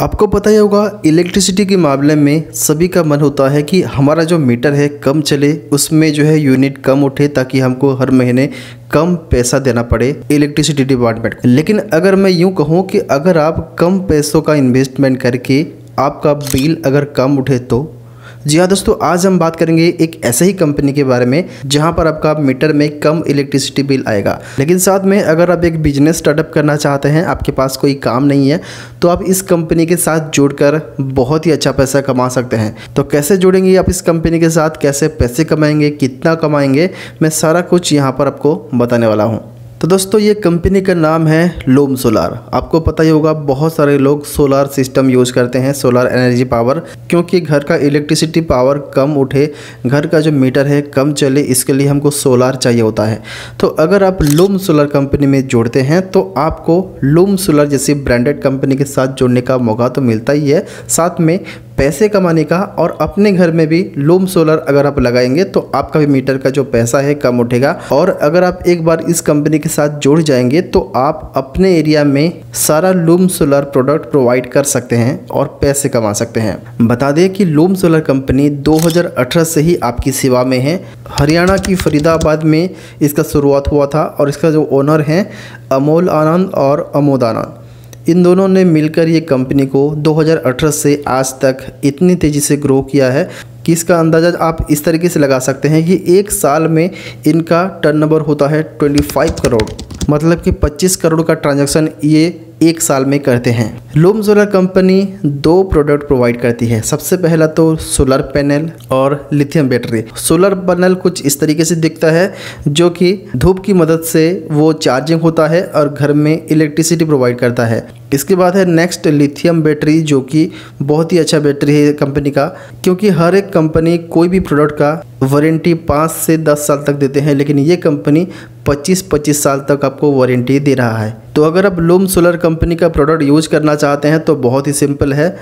आपको पता ही होगा इलेक्ट्रिसिटी के मामले में सभी का मन होता है कि हमारा जो मीटर है कम चले, उसमें जो है यूनिट कम उठे ताकि हमको हर महीने कम पैसा देना पड़े इलेक्ट्रिसिटी डिपार्टमेंट लेकिन अगर मैं यूँ कहूँ कि अगर आप कम पैसों का इन्वेस्टमेंट करके आपका बिल अगर कम उठे तो? जी हाँ दोस्तों, आज हम बात करेंगे एक ऐसे ही कंपनी के बारे में, जहाँ पर आपका मीटर में कम इलेक्ट्रिसिटी बिल आएगा। लेकिन साथ में अगर आप एक बिज़नेस स्टार्टअप करना चाहते हैं, आपके पास कोई काम नहीं है तो आप इस कंपनी के साथ जुड़कर बहुत ही अच्छा पैसा कमा सकते हैं। तो कैसे जुड़ेंगे आप इस कंपनी के साथ? कैसे पैसे कमाएँगे? कितना कमाएँगे? मैं सारा कुछ यहाँ पर आपको बताने वाला हूँ। तो दोस्तों, ये कंपनी का नाम है लोम सोलार। आपको पता ही होगा, बहुत सारे लोग सोलार सिस्टम यूज़ करते हैं, सोलार एनर्जी पावर, क्योंकि घर का इलेक्ट्रिसिटी पावर कम उठे, घर का जो मीटर है कम चले, इसके लिए हमको सोलार चाहिए होता है। तो अगर आप लूम सोलर कंपनी में जोड़ते हैं तो आपको लूम सोलर जैसी ब्रांडेड कंपनी के साथ जुड़ने का मौका तो मिलता ही है। साथ में पैसे कमाने का और अपने घर में भी लूम सोलर अगर आप लगाएँगे तो आपका भी मीटर का जो पैसा है कम उठेगा। और अगर आप एक बार इस कंपनी के साथ जुड़ जाएँगे तो आप अपने एरिया में सारा लूम सोलर प्रोडक्ट प्रोवाइड कर सकते हैं और पैसे कमा सकते हैं। बता दें कि लूम सोलर कंपनी 2018 से ही आपकी सेवा में है। हरियाणा की फरीदाबाद में इसका शुरुआत हुआ था और इसका जो ओनर हैं अमोल आनंद और अमोद आनंद। इन दोनों ने मिलकर ये कंपनी को 2018 से आज तक इतनी तेज़ी से ग्रो किया है कि इसका अंदाज़ा आप इस तरीके से लगा सकते हैं कि एक साल में इनका टर्नओवर होता है 25 करोड़। मतलब कि 25 करोड़ का ट्रांजैक्शन ये एक साल में करते हैं। लूम सोलर कंपनी दो प्रोडक्ट प्रोवाइड करती है। सबसे पहला तो सोलर पैनल और लिथियम बैटरी सोलर पैनल कुछ इस तरीके से दिखता है, जो कि धूप की मदद से वो चार्जिंग होता है और घर में इलेक्ट्रिसिटी प्रोवाइड करता है। इसके बाद है नेक्स्ट लिथियम बैटरी जो कि बहुत ही अच्छा बैटरी है कंपनी का, क्योंकि हर एक कंपनी कोई भी प्रोडक्ट का वारंटी पाँच से दस साल तक देते हैं, लेकिन ये कंपनी पच्चीस पच्चीस साल तक आपको वारंटी दे रहा है। तो अगर आप लूम सोलर कंपनी का प्रोडक्ट यूज़ करना चाहते हैं तो बहुत ही सिंपल है।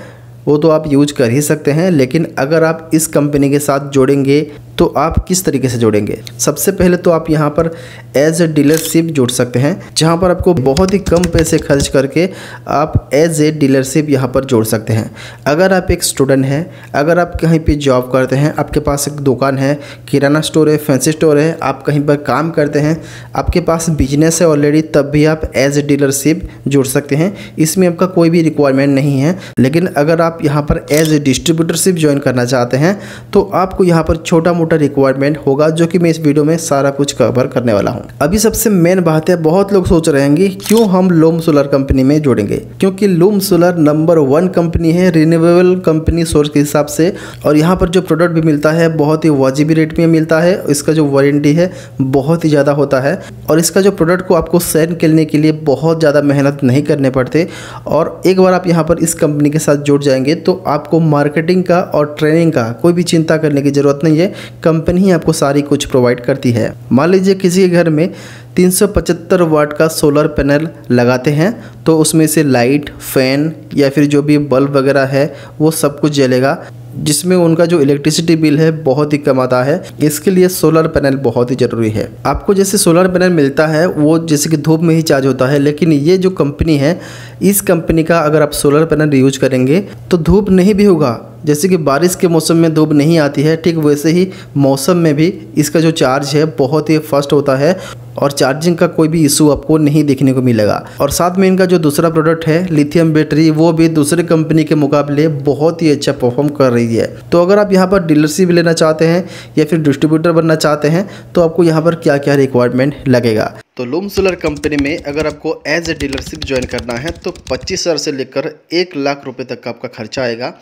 वो तो आप यूज़ कर ही सकते हैं, लेकिन अगर आप इस कंपनी के साथ जोड़ेंगे तो आप किस तरीके से जोड़ेंगे? सबसे पहले तो आप यहाँ पर एज ए डीलरशिप जोड़ सकते हैं, जहाँ पर आपको बहुत ही कम पैसे खर्च करके आप एज ए डीलरशिप यहाँ पर जोड़ सकते हैं। अगर आप एक स्टूडेंट हैं, अगर आप कहीं पे जॉब करते हैं, आपके पास एक दुकान है, किराना स्टोर है फैंसी स्टोर है, आप कहीं पर काम करते हैं, आपके पास बिज़नेस है ऑलरेडी तब भी आप एज ए डीलरशिप जोड़ सकते हैं। इसमें आपका कोई भी रिक्वायरमेंट नहीं है, लेकिन अगर आप यहाँ पर एज ए डिस्ट्रीब्यूटरशिप ज्वाइन करना चाहते हैं तो आपको यहाँ पर छोटा मोटा रिक्वायरमेंट होगा, जो कि मैं इस वीडियो में सारा कुछ कवर करने वाला हूँ। अभी सबसे मेन बात है, बहुत लोग सोच रहे हैं क्यों हम लूम सोलर कंपनी में जोड़ेंगे? क्योंकि Loom Solar number one company है रिन्यूएबल कंपनी सोर्स के हिसाब से, और यहाँ पर जो प्रोडक्ट भी मिलता है, बहुत ही वाजिबी रेट में मिलता है, इसका जो वारंटी है, बहुत ही ज़्यादा होता है, और इसका जो प्रोडक्ट को आपको सेल करने के लिए बहुत ज़्यादा मेहनत नहीं करने पड़ते, और एक बार आप यहाँ पर इस कंपनी के साथ जुड़ जाएँगे तो आपको मार्केटिंग का और ट्रेनिंग का कोई भी चिंता करने की ज़रूरत नहीं है कंपनी आपको सारी कुछ प्रोवाइड करती है। मान लीजिए किसी के घर में 375 वाट का सोलर पैनल लगाते हैं तो उसमें से लाइट फ़ैन या फिर जो भी बल्ब वगैरह है, वो सब कुछ जलेगा, जिसमें उनका जो इलेक्ट्रिसिटी बिल है बहुत ही कम आता है। इसके लिए सोलर पैनल बहुत ही ज़रूरी है। आपको जैसे सोलर पैनल मिलता है, वो जैसे कि धूप में ही चार्ज होता है, लेकिन ये जो कंपनी है, इस कंपनी का अगर आप सोलर पैनल यूज़ करेंगे तो धूप नहीं भी होगा जैसे कि बारिश के मौसम में धूप नहीं आती है, ठीक वैसे ही मौसम में भी इसका जो चार्ज है बहुत ही फास्ट होता है और चार्जिंग का कोई भी इशू आपको नहीं देखने को मिलेगा। और साथ में इनका जो दूसरा प्रोडक्ट है लिथियम बैटरी वो भी दूसरे कंपनी के मुकाबले बहुत ही अच्छा परफॉर्म कर रही है। तो अगर आप यहाँ पर डीलरशिप लेना चाहते हैं या फिर डिस्ट्रीब्यूटर बनना चाहते हैं तो आपको यहाँ पर क्या क्या रिक्वायरमेंट लगेगा? तो लूम सोलर कंपनी में अगर आपको एज ए डीलरशिप ज्वाइन करना है तो पच्चीस हज़ार से लेकर एक लाख रुपए तक का आपका खर्चा आएगा।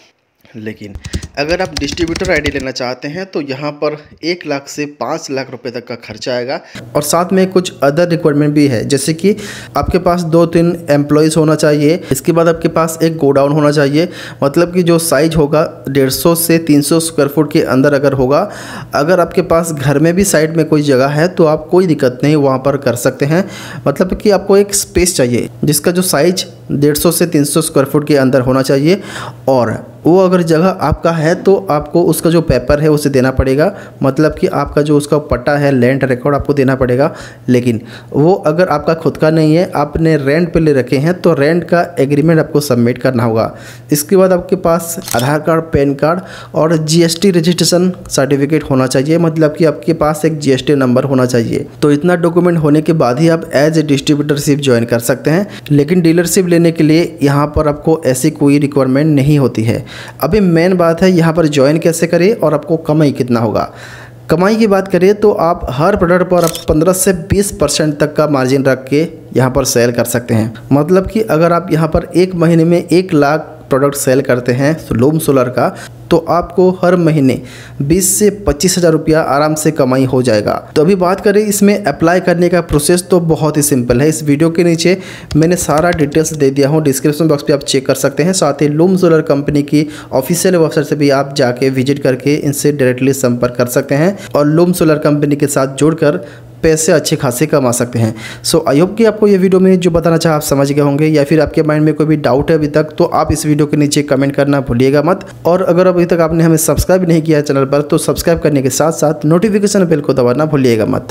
लेकिन अगर आप डिस्ट्रीब्यूटर आईडी लेना चाहते हैं तो यहाँ पर एक लाख से पाँच लाख रुपए तक का खर्चा आएगा। और साथ में कुछ अदर रिक्वायरमेंट भी है, जैसे कि आपके पास दो तीन एम्प्लॉयज़ होना चाहिए, इसके बाद आपके पास एक गोडाउन होना चाहिए। मतलब कि जो साइज़ होगा, डेढ़ से तीन सौ स्क्वायर फुट के अंदर अगर होगा, अगर आपके पास घर में भी साइड में कोई जगह है तो आप कोई दिक्कत नहीं वहाँ पर कर सकते हैं। मतलब कि आपको एक स्पेस चाहिए, जिसका जो साइज़ डेढ़ सौ से तीन सौ स्क्वायर फुट के अंदर होना चाहिए। और वो अगर जगह आपका है तो आपको उसका जो पेपर है उसे देना पड़ेगा। मतलब कि आपका जो उसका पट्टा है लैंड रिकॉर्ड आपको देना पड़ेगा। लेकिन वो अगर आपका खुद का नहीं है, आपने रेंट पे ले रखे हैं तो रेंट का एग्रीमेंट आपको सबमिट करना होगा। इसके बाद आपके पास आधार कार्ड, पैन कार्ड और जीएसटी रजिस्ट्रेशन सर्टिफिकेट होना चाहिए। मतलब कि आपके पास एक जीएसटी नंबर होना चाहिए। तो इतना डॉक्यूमेंट होने के बाद ही आप एज ए डिस्ट्रीब्यूटरशिप ज्वाइन कर सकते हैं। लेकिन डीलरशिप लेने के लिए यहाँ पर आपको ऐसी कोई रिक्वायरमेंट नहीं होती है। अभी मेन बात है, यहाँ पर ज्वाइन कैसे करें और आपको कमाई कितना होगा। कमाई की बात करें तो आप हर प्रोडक्ट पर आप 15 से 20 परसेंट तक का मार्जिन रख के यहाँ पर सेल कर सकते हैं। मतलब कि अगर आप यहाँ पर एक महीने में एक लाख प्रोडक्ट सेल करते हैं लूम सोलर का तो आपको हर महीने 20 से पच्चीस हज़ार रुपया आराम से कमाई हो जाएगा। तो अभी बात करें इसमें अप्लाई करने का प्रोसेस तो बहुत ही सिंपल है। इस वीडियो के नीचे मैंने सारा डिटेल्स दे दिया हूँ। डिस्क्रिप्शन बॉक्स पे आप चेक कर सकते हैं। साथ ही लूम सोलर कंपनी की ऑफिशियल वेबसाइट से भी आप जाके विज़िट करके इनसे डायरेक्टली संपर्क कर सकते हैं और लूम सोलर कंपनी के साथ जुड़कर पैसे अच्छे खासे कमा सकते हैं। सो आई होप कि आपको ये वीडियो में जो बताना चाहे आप समझ गए होंगे या फिर आपके माइंड में कोई भी डाउट है अभी तक तो आप इस वीडियो के नीचे कमेंट करना भूलिएगा मत। और अगर अभी तक आपने हमें सब्सक्राइब नहीं किया चैनल पर तो सब्सक्राइब करने के साथ साथ नोटिफिकेशन बिल को दबाना भूलिएगा मत।